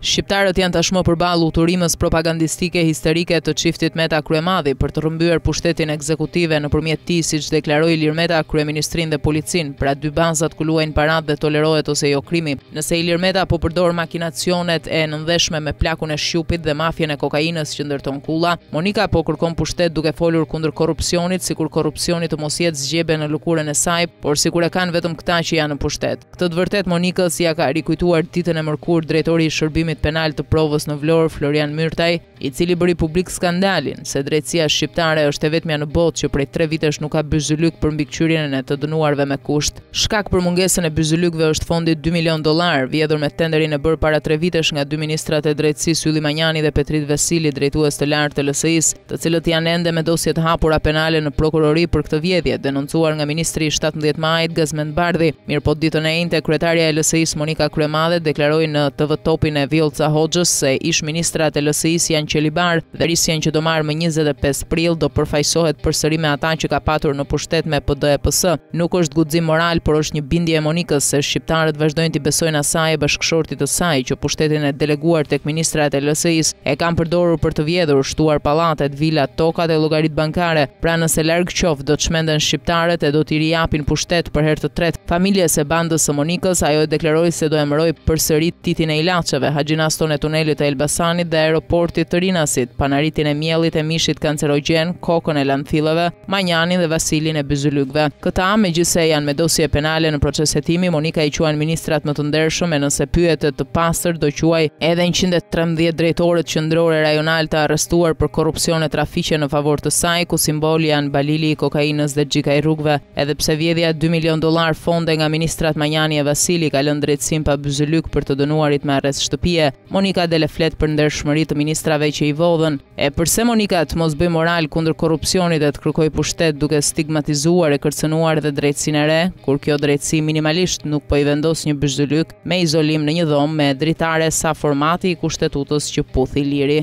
Shqiptarët janë tashmë përballë uturimës propagandistike histerike të çiftit Meta Kryemadhi për të rrëmbyer pushtetin ekzekutiv e nëpërmjet tij, siç deklaroi Ilir Meta, kryeministrinë dhe policinë, pra dy bazat ku luajnë paratë dhe tolerohet ose jo krimi. Nëse Ilir Meta po përdor makinacionet e nëndheshme me plakun e Shqupit dhe mafien e kokainës që ndërton kulla, Monika po kërkon pushtet duke folur kundër korrupsionit, sikur korrupsioni të mos jetë zgjebe në lëkurën e saj, por sikur e kanë vetëm këta që janë në pushtet. Këtë të vërtetë Monikës ia ka rikujtuar ditën e mërkurë drejtori i Shërbimit Penal të Provës në Vlorë, Florian Myrtaj, i cili bëri publik skandalin se drejtësia shqiptare është e vetmja në botë që prej tre vitesh nuk ka byzylyk për mbikëqyrjen e të dënuarve me kusht. Shkak për mungesën e byzylykëve është fondi dy milionë dollarë, vjedhur me tenderin e bërë para tre vitesh nga dy ministrat e Drejtësisë Ylli Manjani dhe Petrit Vasili, drejtues të lartë të LSI-së, të cilët janë ende me dosje të hapura penale në prokurori për këtë vjedhje, denoncuar nga ministri i shtatëmbëdhjetë Majit, Gazmend Bardhi. Mirëpo ditën e enjte kryetarja e LSI-së Monika Kryemadhi deklaroi në TV Topin e Vjollca Hoxhës se ish-ministrat e LSI-së janë qelibarë dhe rritjen që do marrë më njëzet e pesë prill do përfaqësohet përsëri me ata që ka patur në pushtet me PD e PS. Nuk është guxim moral, por është një bindje e Monikës se shqiptarët vazhdojnë t'i besojnë asaj e bashkëshortit të saj që pushtetin e deleguar tek ministrat e LSI-së e kanë përdorur për të vjedhur, shtuar pallatet, vilat, tokat e llogaritë bankare, pra nëse larg Qoftë do të çmenden shqiptarët e do t'i rijapin pushtet për herë të tretë familjes e bandës së Monikës, ajo e deklaroi se do emërojë përsëri Titin e ilaçeve, Haxhinaston e tunelit të Elbasanit dhe aeroportit të Rinasit, Panaritin e miellit e mishit kancerogjen, Kokën e landfilleve, Manjanin dhe Vasilin e byzylykëve. Këta, megjithëse janë me dosje penale në proces hetimi, Monika i quan ministrat më të ndershëm e nëse pyetet të pastër do quajë edhe njëqind e trembëdhjetë drejtorët qendrorë e rajonalë të arrestuar për korrupsion e trafiqe në favor të saj, ku simboli janë Balili i kokainës dhe Xhika i rrugëve. Edhe pse vjedhja e dy milionë dollarë fonde nga ministrat Manjani e Vasili ka lënë drejtësinë pa byzylykë për të dënuarit me arrest shtëpie, Monika del e flet për ndershmëri të ministrave që i vodhën. E përse Monika të mos bëjë moral kundër korrupsionit dhe të kërkojë pushtet duke stigmatizuar e kërcënuar dhe drejtësinë e re, kur kjo drejtësi minimalisht nuk po i vendos një byzylyk me izolim në një dhomë me dritare sa formati i Kushtetutës që puthi Iliri.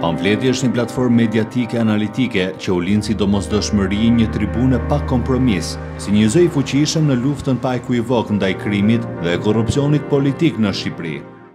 Pamfleti është një platformë mediatike analitike që u lind si domosdoshmëri e një tribune pa kompromis, si një zë i fuqishëm në luftën pa ekuivok ndaj krimit dhe korrupsionit politik në Shqipëri.